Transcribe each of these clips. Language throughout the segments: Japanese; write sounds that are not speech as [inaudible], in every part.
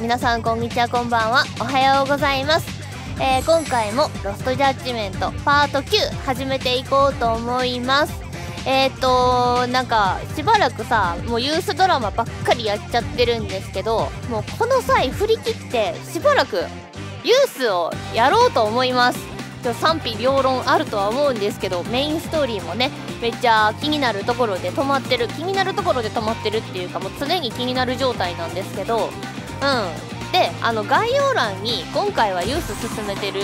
皆さんこんにちはこんばんは。おはようございます。えー、今回もロストジャッジメントパート9始めていこうと思います。えっ、ー、となんかしばらくさもうユースドラマばっかりやっちゃってるんですけどもうこの際振り切ってしばらくユースをやろうと思います。ちょ賛否両論あるとは思うんですけどメインストーリーもねめっちゃ気になるところで止まってる気になるところで止まってるっていうかもう常に気になる状態なんですけどうん。であの概要欄に今回はユース進めてる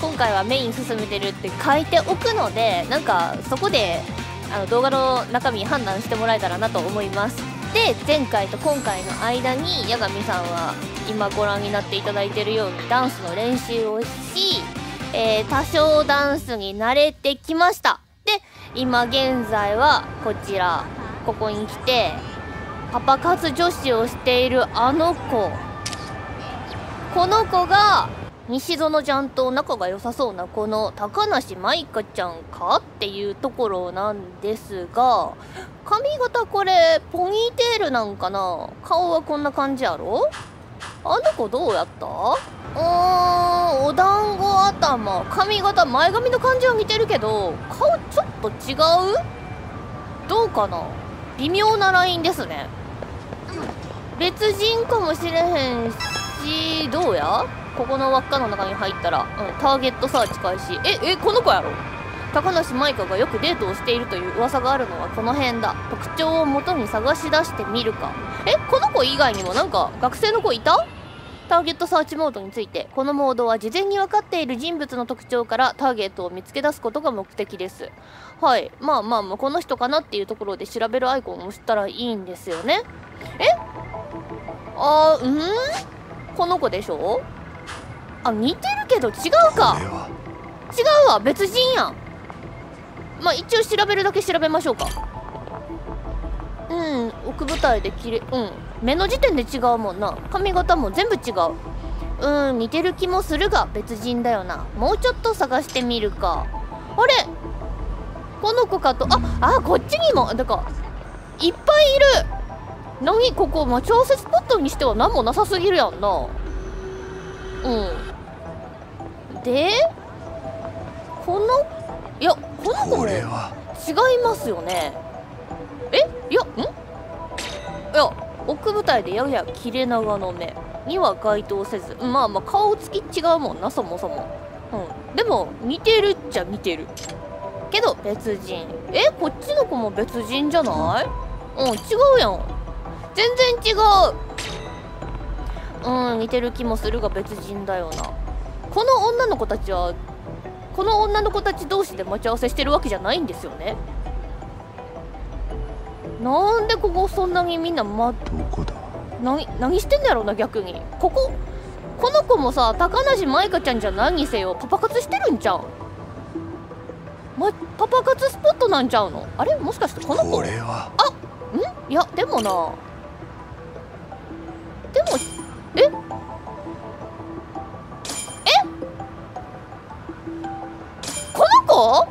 今回はメイン進めてるって書いておくのでなんかそこであの動画の中身判断してもらえたらなと思います。で前回と今回の間に八神さんは今ご覧になっていただいてるようにダンスの練習をし、えー、多少ダンスに慣れてきました。で今現在はこちらここに来てパパ活女子をしているあの子。この子が西園ちゃんと仲が良さそうなこの高梨舞香ちゃんかっていうところなんですが髪型これポニーテールなんかな？顔はこんな感じやろ？あの子どうやった？うーんお団子頭。髪型前髪の感じは似てるけど顔ちょっと違う？どうかな？微妙なラインですね。別人かもしれへんしどうや？ここの輪っかの中に入ったら、うん、ターゲットサーチ開始。ええこの子やろ？高梨舞香がよくデートをしているという噂があるのはこの辺だ。特徴をもとに探し出してみるか。えこの子以外にもなんか学生の子いた？ターゲットサーチモードについてこのモードは事前に分かっている人物の特徴からターゲットを見つけ出すことが目的です。はい。まあまあまあこの人かなっていうところで調べるアイコンを押したらいいんですよね。え？あーうん？この子でしょ？あ似てるけど違うか。違うわ。別人やん。まあ一応調べるだけ調べましょうか。うん。奥舞台できれうん。目の時点で違うもんな。髪型も全部違う。うん似てる気もするが別人だよな。もうちょっと探してみるか。あれ？この子かと。ああこっちにも。だからいっぱいいる。何？ここ待ち合わせスポットにしては何もなさすぎるやんな。うん。でこのいやこの子も違いますよね。え？いやん？いや奥舞台でやや切れ長の目には該当せず。まあまあ顔つき違うもんなそもそも。うん。でも似てるっちゃ似てる。けど別人。えこっちの子も別人じゃない？うん違うやん。全然違う。うん似てる気もするが別人だよな。この女の子たちはこの女の子たち同士で待ち合わせしてるわけじゃないんですよね。なんでここそんなにみんなまどこだ？何何してんだろうな逆に。こここの子もさ高梨舞香ちゃんじゃ何にせよパパ活してるんじゃんま、パパ活スポットなんちゃうの？あれ？もしかしてこの子？これは。あん？いやでもな。でもえ？え？この子？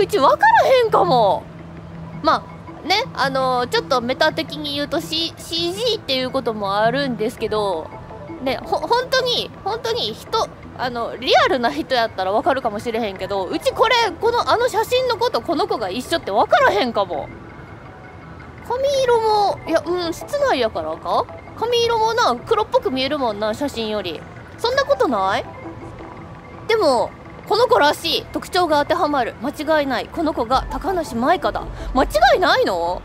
うち分からへんかも。まあねあのー、ちょっとメタ的に言うと、C、CG っていうこともあるんですけどねほ本当に本当に人あのリアルな人やったら分かるかもしれへんけどうちこれこのあの写真の子とこの子が一緒って分からへんかも。髪色もいやうん室内やからか？髪色もな黒っぽく見えるもんな写真より。そんなことない？でもこの子らしい特徴が当てはまる。間違いない。この子が高梨舞香だ。間違いないの？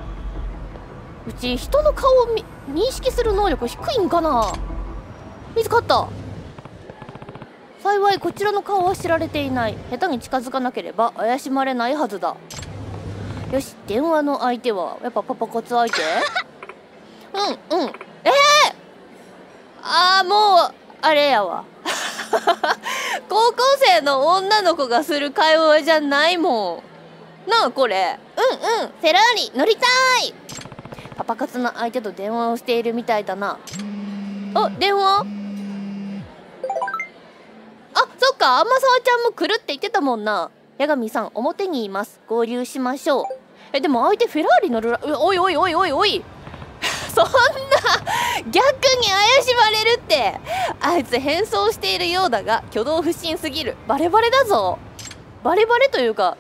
うち人の顔を認識する能力低いんかな？見つかった。幸いこちらの顔は知られていない。下手に近づかなければ怪しまれないはずだ。よし電話の相手はやっぱパパ活相手？[laughs] うんうん。ええー、ああもうあれやわ。[laughs] 高校生の女の子がする会話じゃないもん。なあこれ。うんうん。フェラーリ乗りたい。パパ活の相手と電話をしているみたいだな。あ電話？あそっか。天沢ちゃんも来るって言ってたもんな。八神さん表にいます。合流しましょう。えでも相手フェラーリ乗るらおいおいおいおいおいそんな逆に怪しまれるって。あいつ変装しているようだが挙動不審すぎる。バレバレだぞ。バレバレというか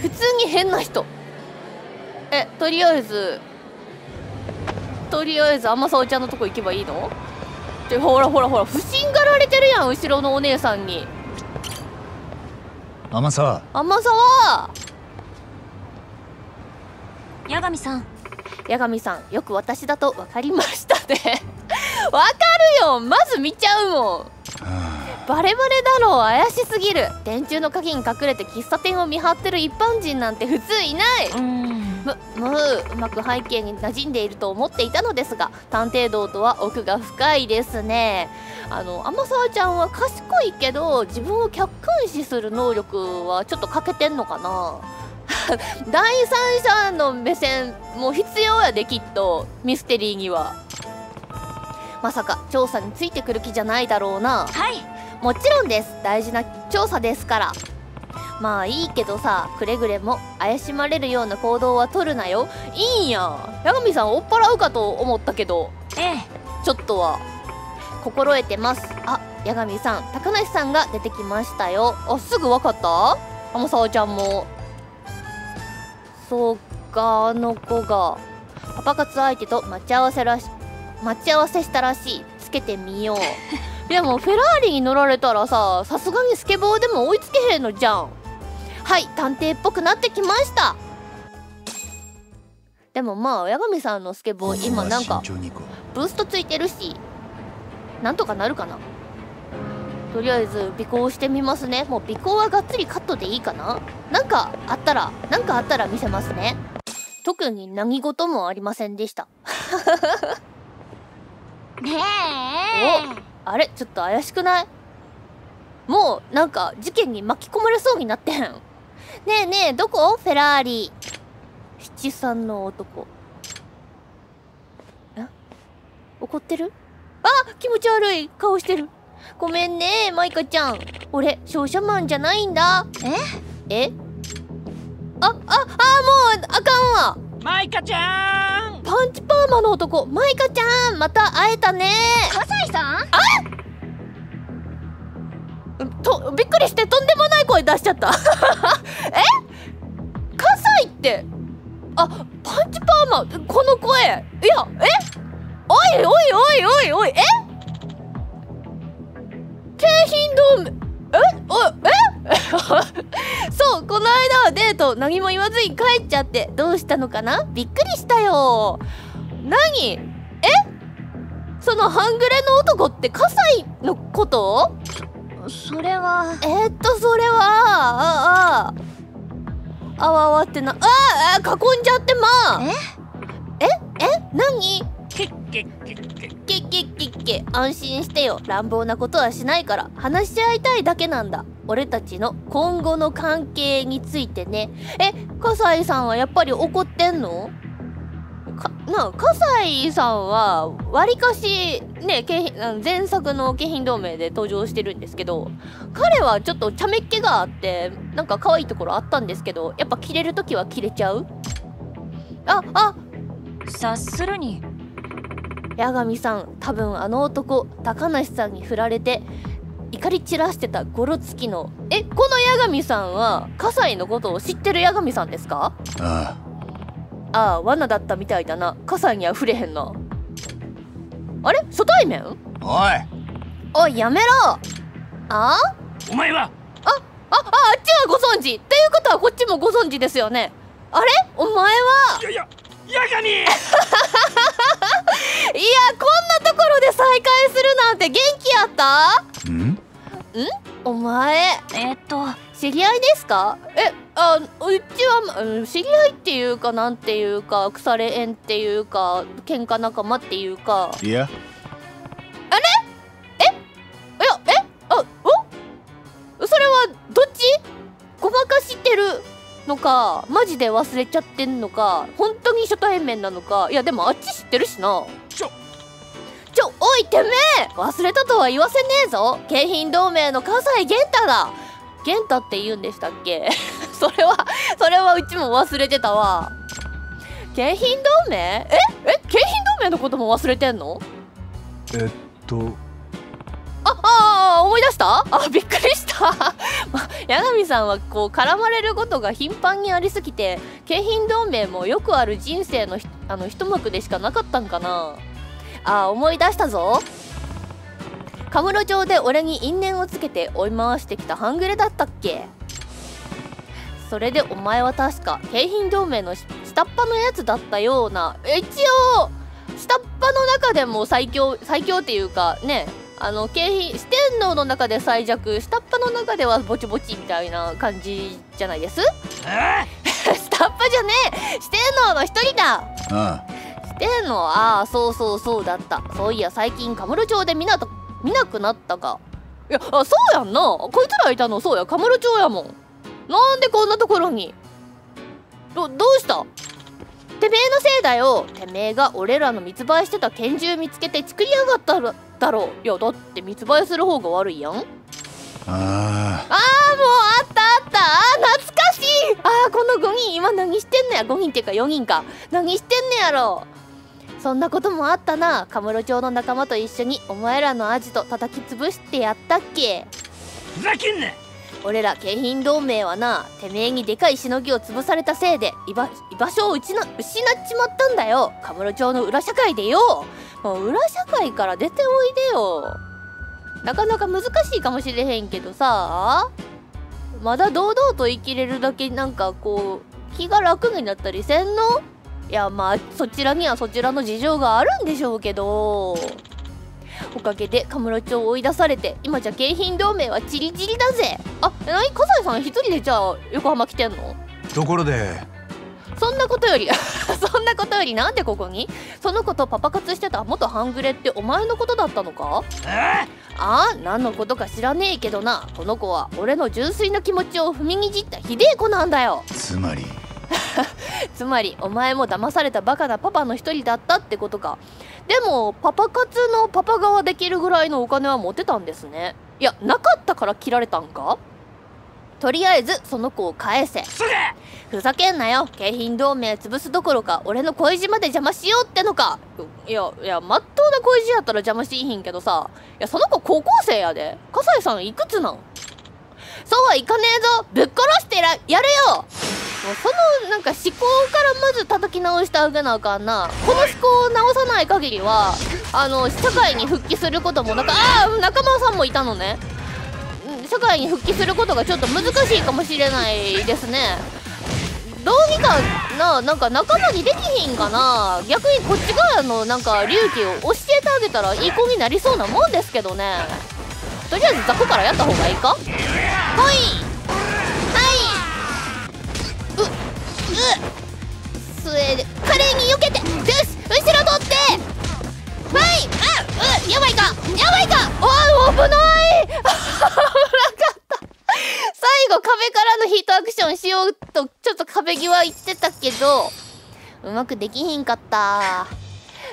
普通に変な人。えとりあえずとりあえず甘沢ちゃんのとこ行けばいいの？でほらほらほら不審がられてるやん後ろのお姉さんに。甘沢。甘沢。八神さん八神さんよく私だと分かりましたね。[laughs] わかるよ。まず見ちゃうもん。バレバレだろう。怪しすぎる。電柱の陰に隠れて喫茶店を見張ってる一般人なんて普通いない。うーん。むむうまく背景に馴染んでいると思っていたのですが探偵道とは奥が深いですね。あの天沢ちゃんは賢いけど自分を客観視する能力はちょっと欠けてんのかな [laughs] 第三者の目線も必要やできっと。ミステリーには。まさか調査についてくる気じゃないだろうな。はい。もちろんです。大事な調査ですから。まあいいけどさくれぐれも怪しまれるような行動は取るなよ。いいんや。八神さん追っ払うかと思ったけど。ええ。ちょっとは。心得てます。あ八神さん高梨さんが出てきましたよ。あすぐ分かった？天沢ちゃんもそうかあの子が。パパ活相手と待ち合わせらし待ち合わせしたらしい。つけてみよう。[laughs] いやもうフェラーリに乗られたらささすがにスケボーでも追いつけへんのじゃん。はい探偵っぽくなってきました。でもまあ八神さんのスケボー今なんかブーストついてるしなんとかなるかなとりあえず尾行してみますね。もう尾行はがっつりカットでいいかな。なんかあったらなんかあったら見せますね。特に何事もありませんでした。ねえ。あれちょっと怪しくない？もうなんか事件に巻き込まれそうになってへん。ねえねえどこ？フェラーリ。七三の男。え？怒ってる？あ気持ち悪い。顔してるごめんねマイカちゃん。俺商社マンじゃないんだ。え？え？あああもうあかんわ。マイカちゃん。パンチパーマの男。マイカちゃんまた会えたね。葛西さん？とびっくりしてとんでもない声出しちゃった。[laughs] え？葛西って？あパンチパーマ？この声。いやえ？おいおいおいおいおいえ？京浜同盟え？おいえ？[laughs] そうこの間はデート何も言わずに帰っちゃってどうしたのかな？びっくりしたよ。何？え？その半グレの男って葛西のこと？それは。えー、っとそれはあああわわってなああ囲んじゃってまあ。え？え？何？けっけっけっけ。けけけけ安心してよ。乱暴なことはしないから。話し合いたいだけなんだ。俺たちの今後の関係についてね。え葛西さんはやっぱり怒ってんの？かなあ葛西さんはわりかしね景品あの前作の京浜同盟で登場してるんですけど彼はちょっと茶目っ気があってなんか可愛いところあったんですけどやっぱ切れる時は切れちゃう？ああ！察するに八神さん多分あの男高梨さんに振られて怒り散らしてたゴロつきの。えこの八神さんは葛西のことを知ってる八神さんですか？うあ。ああ罠だったみたいだな。葛西には触れへんなあれ？初対面？あおいやめろ。あ？お前は？あああっちはご存知。っていうことはこっちもご存知ですよね。あれ？お前は？いやいややがにいやこんなところで再会するなんて元気やった？おん？お前。えっと。知り合いですか？えあうちはうん知り合いっていうかなんていうか腐れ縁っていうか喧嘩仲間っていうか。いや。いやえ？あお？それはどっち？ごまかしてるのかマジで忘れちゃってんのか本対面なのか。いやでもあっち知ってるしな。ちょ。ちょおいてめえ。忘れたとは言わせねえぞ。京浜同盟の葛西源太だ。健太って言うんでしたっけ？[laughs] それはそれはうちも忘れてたわ。京浜同盟？え？え？京浜同盟のことも忘れてんの？えっと。ああ思い出した？あびっくりした。[laughs] 八神さんはこう絡まれることが頻繁にありすぎて京浜同盟もよくある人生のあの一幕でしかなかったんかな？あ思い出したぞ。カムロ町で俺に因縁をつけて追い回してきた半グレだったっけ？それでお前は確か京浜同盟の下っ端のやつだったような。一応下っ端の中でも最強最強っていうかね。あの京浜四天王の中で最弱下っ端の中ではぼちぼちみたいな感じじゃないです？あ [laughs] 下っ端じゃねえ！四天王の一人だ！あ四天王？ああそうそうそうだった。そういや最近カムロ町で見なと見なくなったか。いやあそうやんな。こいつらいたの？そうやカムロ町やもん。なんでこんなところに？どどうした？てめえのせいだよ。てめえが俺らの密売してた拳銃見つけて作りやがったらだろ。ういやだって密売する方が悪いやん。あー。もうああったあった。あー懐かしい。あーこの5人今何してんのや。5人っていうか4人か。何してんねやろ。そんなこともあったな。カムロ町の仲間と一緒にお前らのアジト叩き潰してやったっけ。ふざけんな俺ら京浜同盟はなてめえにでかいしのぎを潰されたせいで居場所を失っちまったんだよ。カムロ町の裏社会でよ。もう裏社会から出ておいでよ。なかなか難しいかもしれへんけどさ。まだ堂々と生きれるだけなんかこう気が楽になったりせんの？いやまあそちらにはそちらの事情があるんでしょうけど。おかげでカムロ町を追い出されて今じゃ京浜同盟はチリチリだぜ。あえなに笠井さん一人でじゃあ横浜来てんの？ところで。そんなことより [laughs] そんなことよりなんでここに？その子とパパ活してた元半グレってお前のことだったのか？あああ何のことか知らねえけどな。この子は俺の純粋な気持ちを踏みにじったひでえ子なんだよ。つまり？[laughs] つまりお前も騙されたバカなパパの一人だったってことかでもパパ活のパパ側できるぐらいのお金は持てたんですね。いやなかったから切られたんか？とりあえずその子を返せ。ふざけんなよ。京浜同盟潰すどころか俺の恋路まで邪魔しようってのか。いやいやまっとうな恋路やったら邪魔しいひんけどさ。いやその子高校生やで。笠井さんいくつなん？そうはいかねえぞ。ぶっ殺してらやるよもうそのなんか思考からまず叩き直してあげなあかんな。この思考を直さない限りはあの社会に復帰することもなんかああ仲間さんもいたのね。社会に復帰することがちょっと難しいかもしれないですね。どうにかななんか仲間にできひんかな。逆にこっち側のなんか隆起を教えてあげたらいい子になりそうなもんですけどねとりあえずザクからやった方がいいかはいい。あうやばいか。やばいか。あ危ない。[laughs] 危なかった。最後壁からのヒートアクションしようとちょっと壁際行ってたけどうまくできひんかった。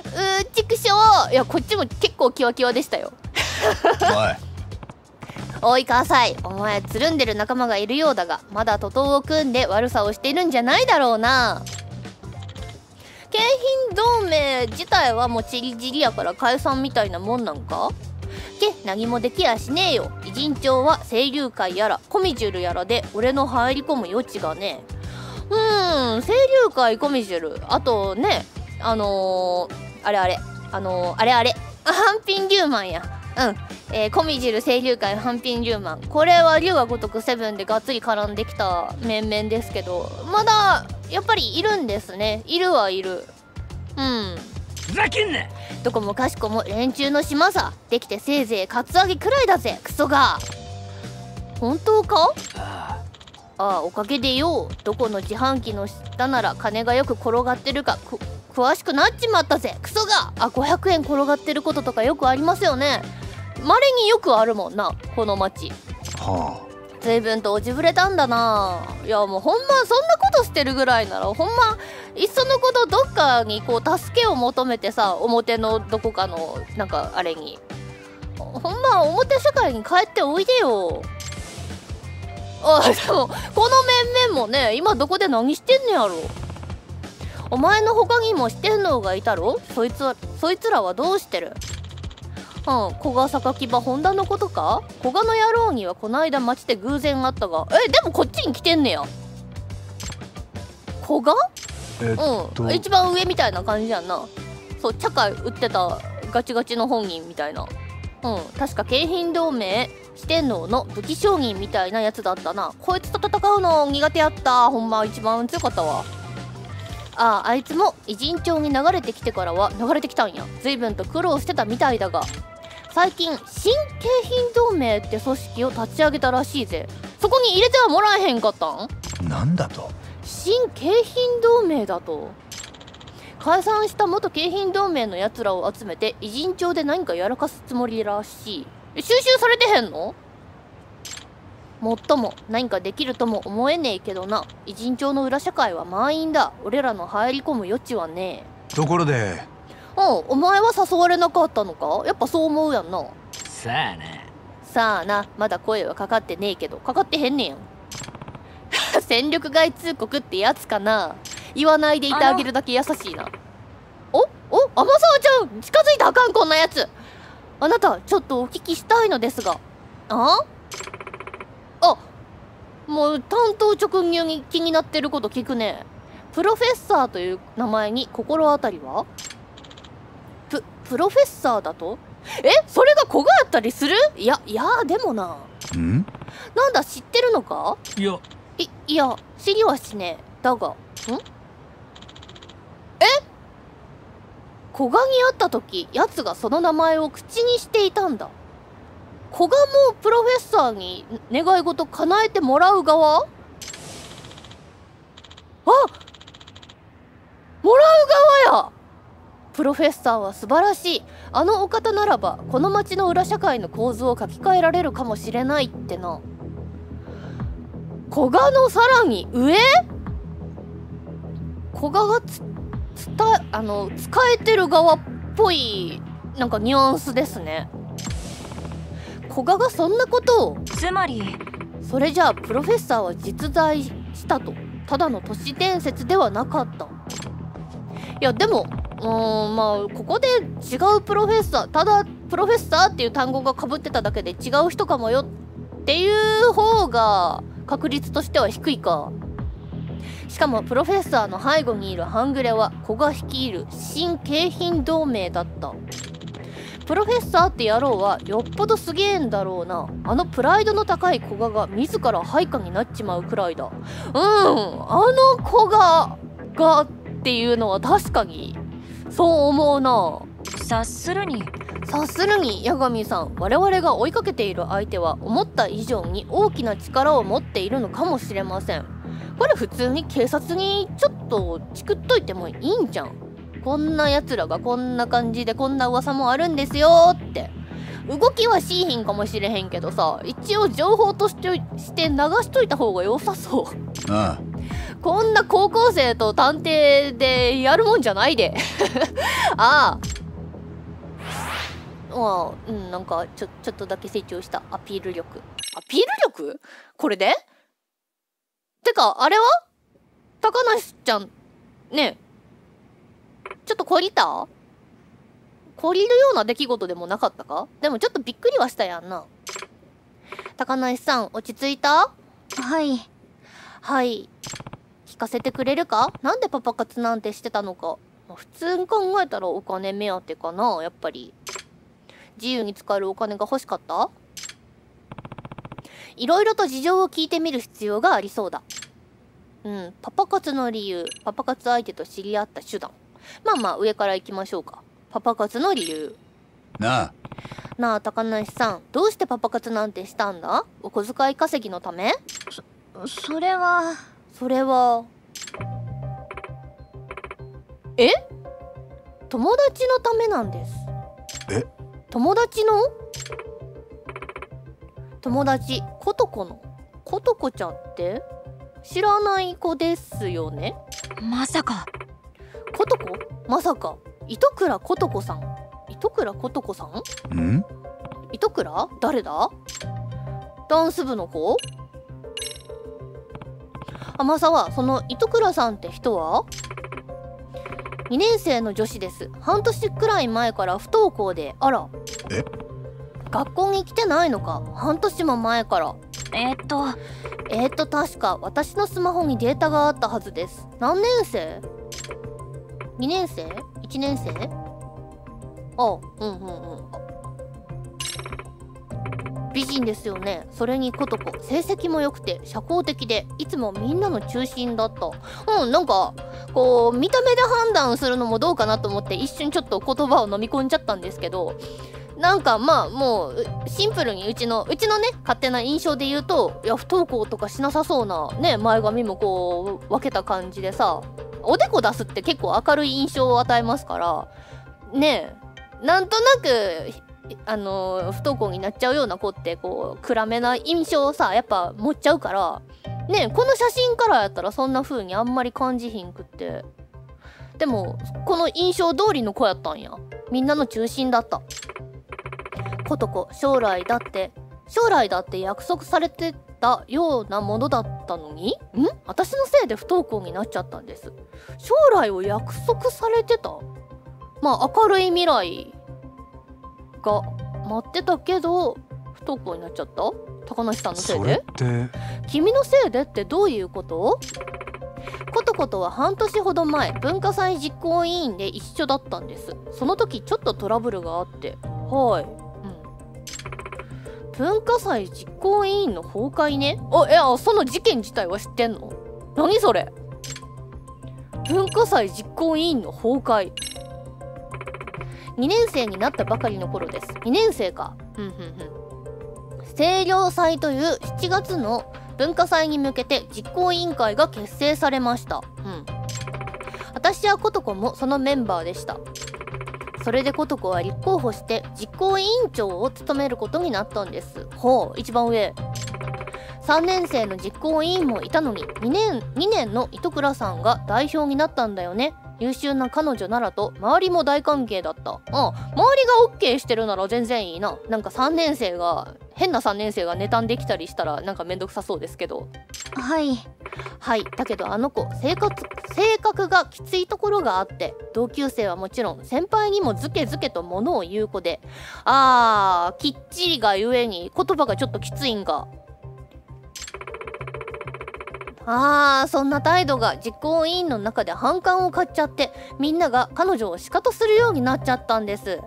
うーちくしょういやこっちも結構キワキワでしたよ。[laughs] おい。おい母さいお前つるんでる仲間がいるようだがまだ徒党を組んで悪さをしてるんじゃないだろうな京浜同盟自体はもうチリチリやから解散みたいなもんなんか？け何もできやしねえよ。偉人帳は清流会やらコミジュルやらで俺の入り込む余地がねうーん清流会コミジュル。あとねあのー、あれあれ。あのー、あれあれ。アハンピンリューマンや。うん。えー、コミジル清流会ハンピンリューマンこれは龍が如くセブンでがっつり絡んできた面々ですけどまだやっぱりいるんですね。いるはいる。うん。ふざけんな！どこもかしこも連中の島さ。できてせいぜいカツアゲくらいだぜクソが。本当か？ああ。あおかげでよどこの自販機の下なら金がよく転がってるか。く詳しくなっちまったぜ。クソが。あ500円転がってることとかよくありますよね。まれによくあるもんなこの町は随分と落ちぶれたんだな。いやもうほんまそんなことしてるぐらいならほんまいっそのことどっかにこう助けを求めてさ表のどこかのなんかあれに。ほんま表社会に帰っておいでよ。あでもこの面々もね今どこで何してんねやろお前の他にも四天王がいたろ？そいつはそいつらはどうしてる？うん古賀榊場本田のことか？古賀の野郎にはこないだ町で偶然あったが。えでもこっちに来てんねや。古賀？えっと。うん一番上みたいな感じやんな。そう茶会売ってたガチガチの本人みたいな。うん確か京浜同盟四天王の武器商人みたいなやつだったな。こいつと戦うの苦手やった。ほんま一番強かったわあああいつも偉人町に流れてきてからは流れてきたんや。随分と苦労してたみたいだが。最近新京浜同盟って組織を立ち上げたらしいぜ。そこに入れてはもらえへんかったん？なんだと？新京浜同盟だと。解散した元京浜同盟のやつらを集めて偉人町で何かやらかすつもりらしい。え収集されてへんの？もっとも何かできるとも思えねえけどな。偉人町の裏社会は満員だ。俺らの入り込む余地はねところで。えうん。お前は誘われなかったのか？やっぱそう思うやんな。さあな。さあな。まだ声はかかってねえけど。かかってへんねやん。[laughs] 戦力外通告ってやつかな。言わないでいてあげるだけ優しいな。お？お？天沢ちゃん！近づいたらあかんこんなやつ。あなたちょっとお聞きしたいのですが。あ？あもう担当直入に気になってること聞くね。プロフェッサーという名前に心当たりは？ププロフェッサーだと？えそれが子があったりする？いやいやでもな。ん？なんだ知ってるのか？いや。いいや知りはしねえ。だがん？え？古賀に会った時奴がその名前を口にしていたんだ古賀もプロフェッサーに願い事叶えてもらう側？あもらう側や！プロフェッサーは素晴らしい。あのお方ならばこの町の裏社会の構図を書き換えられるかもしれないってな。古賀のさらに上？古賀がつ伝えあの使えてる側っぽいなんかニュアンスですね。古賀がそんなことを。つまりそれじゃあプロフェッサーは実在したと。ただの都市伝説ではなかった。いやでもうーんまあここで違うプロフェッサーただプロフェッサーっていう単語がかぶってただけで違う人かもよっていう方が確率としては低いか。しかもプロフェッサーの背後にいる半グレは古賀率いる新京浜同盟だったプロフェッサーって野郎はよっぽどすげえんだろうな。あのプライドの高い古賀が自ら配下になっちまうくらいだ。うんあの古賀がっていうのは確かにそう思うな。察するに。察するに八神さん。我々が追いかけている相手は思った以上に大きな力を持っているのかもしれません。これ普通に警察にちょっとチクっといてもいいんじゃんこんな奴らがこんな感じでこんな噂もあるんですよって。動きはしいひんかもしれへんけどさ一応情報としてして流しといた方が良さそう。あこんな高校生と探偵でやるもんじゃないで。[laughs] ああ。まあうんなんかちょちょっとだけ成長した。アピール力。アピール力？これで？てかあれは？高梨ちゃん。ねえちょっと懲りた？懲りるような出来事でもなかったか？でもちょっとびっくりはしたやんな。高梨さん落ち着いた？はい。はい。聞かせてくれるか？なんでパパ活なんてしてたのか、まあ普通に考えたらお金目当てかなやっぱり。自由に使えるお金が欲しかった？いろいろと事情を聞いてみる必要がありそうだ。うん。パパ活の理由パパ活相手と知り合った手段まあまあ上から行きましょうか。パパ活の理由。なあ。なあ高梨さんどうしてパパ活なんてしたんだ？お小遣い稼ぎのため？それは。それは？え？友達のためなんです。え？友達の？友達。ことこの？ことこちゃんって？知らない子ですよね？まさかことこ？まさか。糸倉ことこさん。糸倉ことこさん？ん？糸倉？誰だ？ダンス部の子？天沢その糸倉さんって人は？2年生の女子です。半年くらい前から不登校であら。え？学校に来てないのか。半年も前から。えーっと。えー、っと確か私のスマホにデータがあったはずです。何年生？?2 年生 ?1 年生？あうんうんうん美人ですよねそれにことこ成績も良くて社交的でいつもみんなの中心だったうんなんかこう見た目で判断するのもどうかなと思って一瞬ちょっと言葉を飲み込んじゃったんですけどなんかまあもうシンプルにうちのうちのね勝手な印象で言うといや不登校とかしなさそうなね前髪もこう分けた感じでさおでこ出すって結構明るい印象を与えますからねえなんとなくあの不登校になっちゃうような子ってこう暗めな印象をさやっぱ持っちゃうからねえこの写真からやったらそんな風にあんまり感じひんくって。でもこの印象通りの子やったんや。みんなの中心だった。ことこ将来だって将来だって約束されてたようなものだったのに？ん？私のせいで不登校になっちゃったんです。将来を約束されてた？まあ明るい未来が待ってたけど不登校になっちゃった？高梨さんのせいで？って。君のせいでってどういうこと？ことことは半年ほど前文化祭実行委員で一緒だったんです。その時ちょっとトラブルがあって。はい。うん文化祭実行委員の崩壊ね。あいやその事件自体は知ってんの？何それ？文化祭実行委員の崩壊。2年生になったばかりの頃です。2年生か。うんうんうん。清涼祭という7月の文化祭に向けて実行委員会が結成されました。うん。私やことこもそのメンバーでしたそれでことこは立候補して実行委員長を務めることになったんです。ほう一番上。3年生の実行委員もいたのに2年 ,2 年の糸倉さんが代表になったんだよね。優秀な彼女ならと周りも大歓迎だった。あ周りが OK してるなら全然いいな。なんか3年生が変な3年生が妬んできたりしたらなんかめんどくさそうですけど。はい。はい。だけどあの子生活性格がきついところがあって同級生はもちろん先輩にもズケズケと物を言う子であーきっちりがゆえに言葉がちょっときついんかあーそんな態度が実行委員の中で反感を買っちゃってみんなが彼女を仕方するようになっちゃったんです。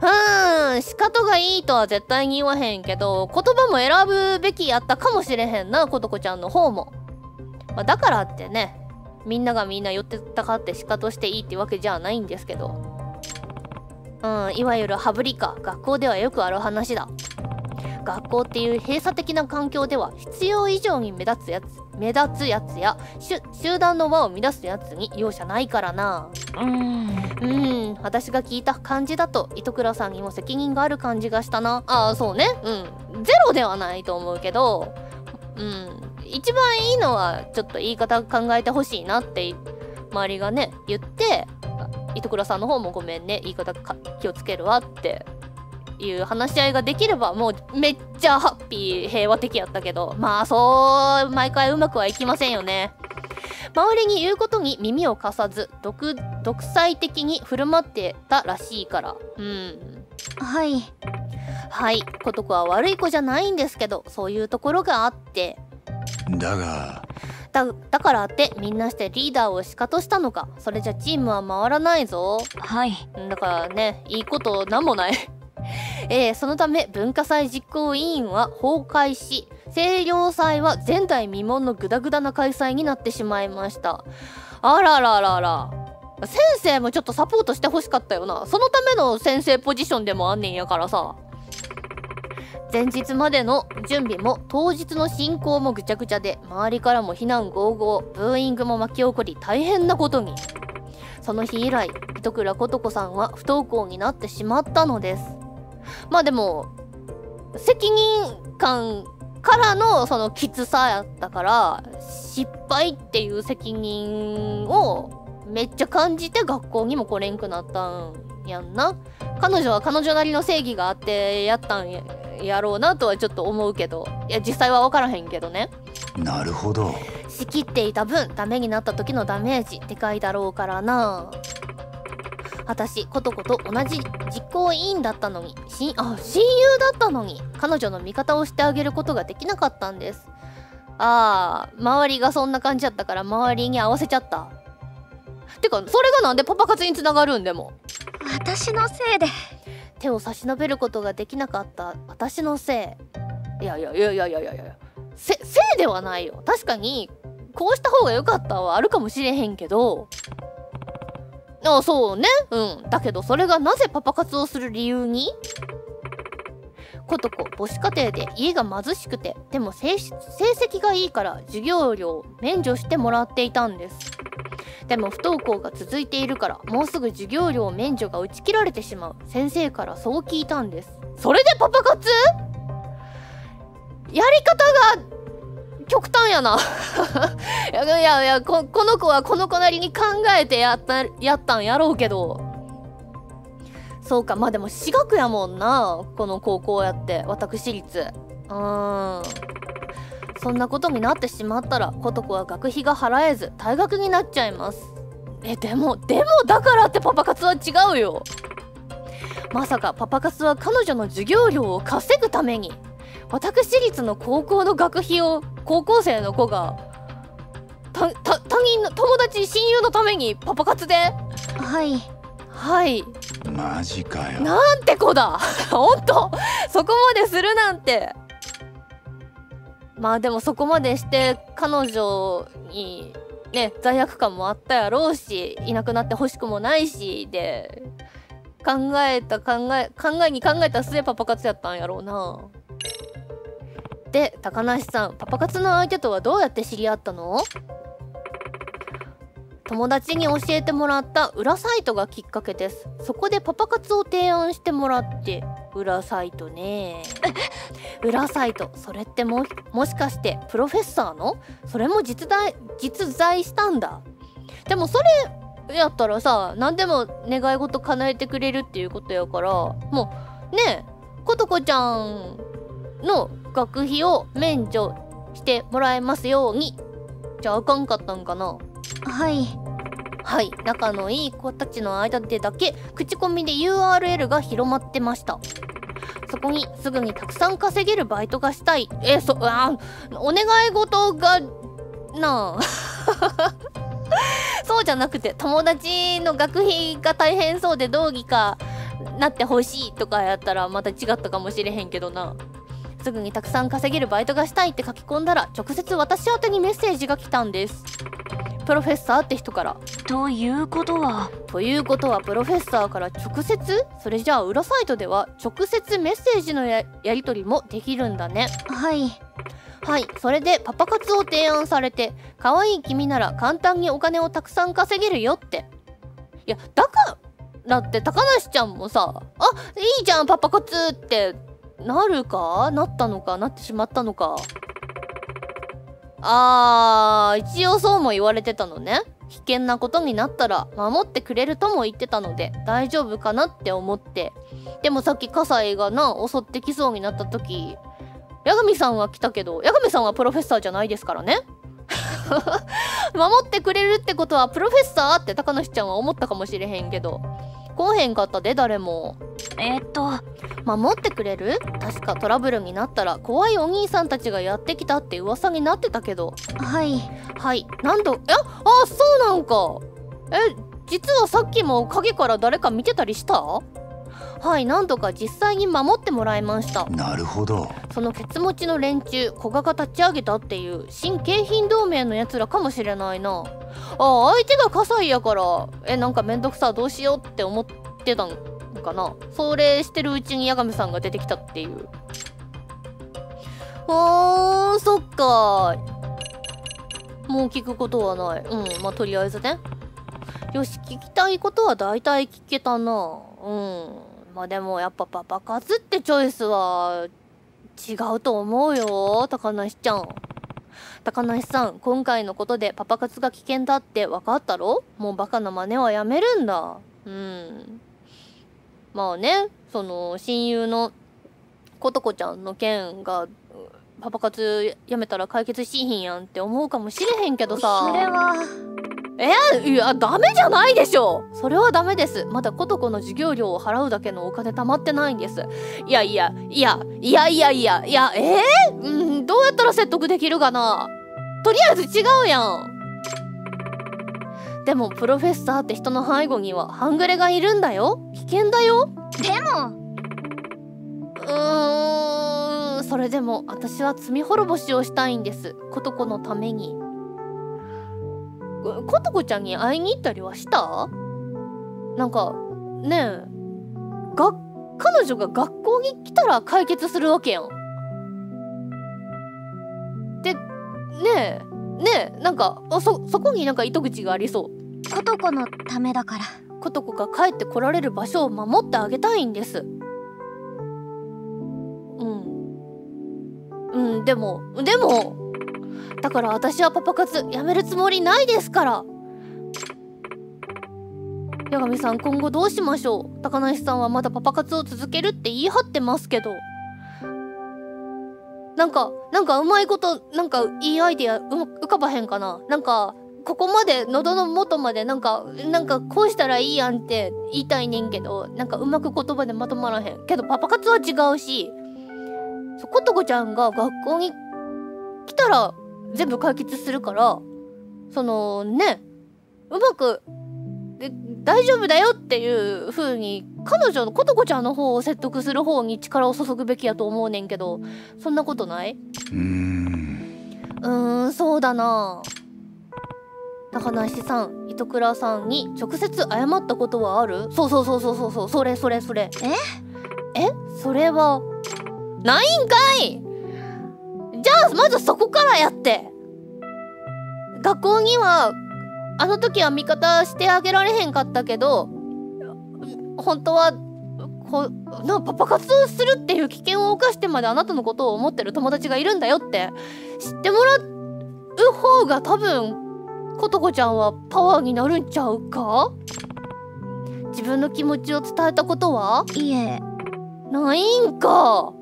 うーん仕方がいいとは絶対に言わへんけど言葉も選ぶべきやったかもしれへんなことこちゃんの方も、まあ、だからってねみんながみんな寄ってたかって仕方していいってわけじゃないんですけど。うんいわゆる羽振りか学校ではよくある話だ。学校っていう閉鎖的な環境では必要以上に目立つやつ目立つやつや集集団の輪を乱すやつに容赦ないからな。うーん。うん。私が聞いた感じだと糸倉さんにも責任がある感じがしたな。ああそうね。うん。ゼロではないと思うけどうん。一番いいのはちょっと言い方考えてほしいなって周りがね言ってあ糸倉さんの方もごめんね言い方か気をつけるわっていう話し合いができればもうめっちゃハッピー平和的やったけどまあそう毎回うまくはいきませんよね。周りに言うことに耳を貸さず独独裁的に振る舞ってたらしいから。うん。はい。はい。ことこは悪い子じゃないんですけどそういうところがあって。だが。だだからってみんなしてリーダーを仕方したのか。それじゃチームは回らないぞ。はい。だからねいいことなんもない [laughs] えーそのため文化祭実行委員は崩壊し清涼祭は前代未聞のグダグダな開催になってしまいました。あらららら。先生もちょっとサポートしてほしかったよな。そのための先生ポジションでもあんねんやからさ。前日までの準備も当日の進行もぐちゃぐちゃで周りからも非難合々ブーイングも巻き起こり大変なことに。その日以来糸倉琴子さんは不登校になってしまったのです。まあでも責任感からのそのきつさやったから失敗っていう責任をめっちゃ感じて学校にも来れんくなったんやんな。彼女は彼女なりの正義があってやったんややろうなとはちょっと思うけど。いや実際は分からへんけどね。なるほど。仕切っていた分ダメになった時のダメージでかいだろうからな私ことこと同じ実行委員だったのにしあ親友だったのに彼女の味方をしてあげることができなかったんです。ああ周りがそんな感じだったから周りに合わせちゃった。てかそれがなんでパパ活につながるんでも？私のせいで。手を差し伸べることができなかった私のせい。いやいやいやいやいやいやいや。せせいではないよ。確かにこうした方が良かったはあるかもしれへんけどあそうね。うん。だけどそれがなぜパパ活をする理由に？ことこ母子家庭で家が貧しくてでも成成績がいいから授業料免除してもらっていたんです。でも不登校が続いているからもうすぐ授業料免除が打ち切られてしまう。先生からそう聞いたんです。それでパパ活？やり方が極端やな。いやいやいやこの子はこの子なりに考えてやったやったんやろうけど。そうかまあでも私学やもんな。この高校やって私立。うん。そんなことになってしまったらことこは学費が払えず退学になっちゃいます。えでもでもだからってパパ活は違うよ。まさかパパ活は彼女の授業料を稼ぐために。私立の高校の学費を高校生の子がたた他人の友達親友のためにパパ活で？はい。はい。マジかよ。なんて子だ！ほんとそこまでするなんて。まあでもそこまでして彼女にね罪悪感もあったやろうしいなくなってほしくもないしで考えた考え考えに考えた末パパ活やったんやろうなで高梨さんパパ活の相手とはどうやって知り合ったの？友達に教えてもらった裏サイトがきっかけです。そこでパパ活を提案してもらって裏サイトね。[laughs] 裏サイト。それってももしかしてプロフェッサーの？それも実在実在したんだ。でもそれやったらさ何でも願い事叶えてくれるっていうことやからもうねえことこちゃんの学費を免除してもらえますように。じゃああかんかったんかな？はい。はい。仲のいい子たちの間でだけ口コミで URL が広まってました。そこにすぐにたくさん稼げるバイトがしたい。えそあお願い事がなあ。[laughs] そうじゃなくて友達の学費が大変そうでどうにかなってほしいとかやったらまた違ったかもしれへんけどなすぐにたくさん稼げるバイトがしたいって書き込んだら直接私宛てにメッセージが来たんです。プロフェッサーって人から。ということは？ということはプロフェッサーから直接？それじゃあ裏サイトでは直接メッセージのややり取りもできるんだね。はい。はい。それでパパ活を提案されて可愛い君なら簡単にお金をたくさん稼げるよって。いやだからって高梨ちゃんもさあいいじゃんパパ活ってなるか？なったのか？なってしまったのか？あー一応そうも言われてたのね。危険なことになったら守ってくれるとも言ってたので大丈夫かなって思って。でもさっき葛西がな襲ってきそうになった時八神さんは来たけど八神さんはプロフェッサーじゃないですからね。[laughs] 守ってくれるってことはプロフェッサーって高梨ちゃんは思ったかもしれへんけど。おへんかったで誰も。えー、っと。守ってくれる？確かトラブルになったら怖いお兄さんたちがやってきたって噂になってたけど。はい。はい。何度え？あそうなんか。え実はさっきも影から誰か見てたりした？はいなんとか実際に守ってもらいました。なるほど。そのケツ持ちの連中古賀が立ち上げたっていう新京浜同盟のやつらかもしれないな。あ相手が葛西やからえなんかめんどくさどうしようって思ってたんかな。それしてるうちに八神さんが出てきたっていう。あーそっか。もう聞くことはない。うんまあとりあえずね。よし聞きたいことは大体聞けたな。うんまあでもやっぱパパ活ってチョイスは違うと思うよ高梨ちゃん。高梨さん今回のことでパパ活が危険だって分かったろ？もうバカな真似はやめるんだ。うん。まあねその親友のことこちゃんの件がパパ活やめたら解決しひんやんって思うかもしれへんけどさ。それはえいやダメじゃないでしょ。それはダメです。まだコトコの授業料を払うだけのお金貯まってないんです。いやいやいやいやいやいやいやえー、うんどうやったら説得できるかな。とりあえず違うやん。でもプロフェッサーって人の背後には半グレがいるんだよ。危険だよ。でも。うーんそれでも私は罪滅ぼしをしたいんです。コトコのためにこコトコちゃんに会いに行ったりはした？なんかねえが彼女が学校に来たら解決するわけやん。でねえねえなんかあそそこになんか糸口がありそう。コトコのためだから。コトコが帰ってこられる場所を守ってあげたいんです。うん。うんでもでもだから私はパパ活やめるつもりないですから。八神さん今後どうしましょう。高梨さんはまだパパ活を続けるって言い張ってますけど。なんかなんかうまいことなんかいいアイディア浮かばへんかな。なんかここまで喉の元までなんかなんかこうしたらいいやんって言いたいねんけどなんかうまく言葉でまとまらへん。けどパパ活は違うしそことこちゃんが学校に来たら全部解決するからそのねうまくで大丈夫だよっていう風に彼女のことこちゃんの方を説得する方に力を注ぐべきやと思うねんけどそんなことない？うーん。うーんそうだな。高梨さん糸倉さんに直接謝ったことはある？そうそうそうそうそうそうそれそれそれ。え？え？それはないんかいまずそこからやって。学校にはあの時は味方してあげられへんかったけど本当はこパパ活をするっていう危険を冒してまであなたのことを思ってる友達がいるんだよって知ってもらう方が多分ことこちゃんはパワーになるんちゃうか？自分の気持ちを伝えたことは？いえ。ないんか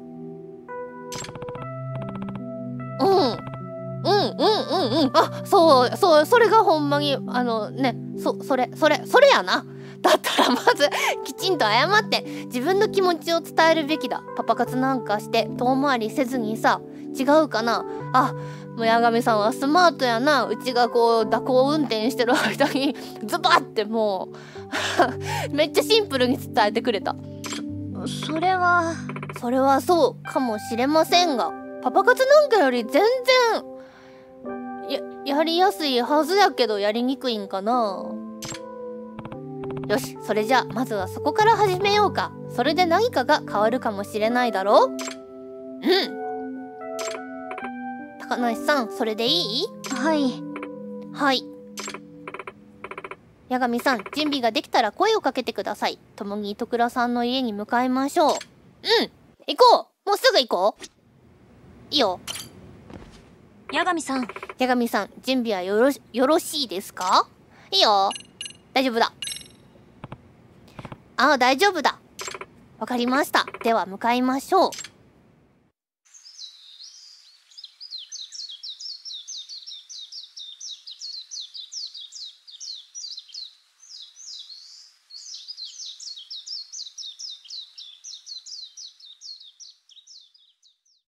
うんうんうんうんうんあそうそうそれがほんまにあのねそそれそれそれやなだったらまずきちんと謝って自分の気持ちを伝えるべきだパパ活なんかして遠回りせずにさ違うかなあもう八神さんはスマートやなうちがこう蛇行運転してる間にズバッてもうめっちゃシンプルに伝えてくれたそれはそれはそうかもしれませんがパパ活なんかより全然ややりやすいはずやけどやりにくいんかな。よしそれじゃあまずはそこから始めようか。それで何かが変わるかもしれないだろう。うん。高梨さんそれでいい？はい。はい。八神さん準備ができたら声をかけてください。共に糸倉さんの家に向かいましょう。うん。行こう。もうすぐ行こういいよ。八神さん。八神さん準備はよろしよろしいですか？いいよ。大丈夫だ。ああ大丈夫だ。わかりました。では向かいましょう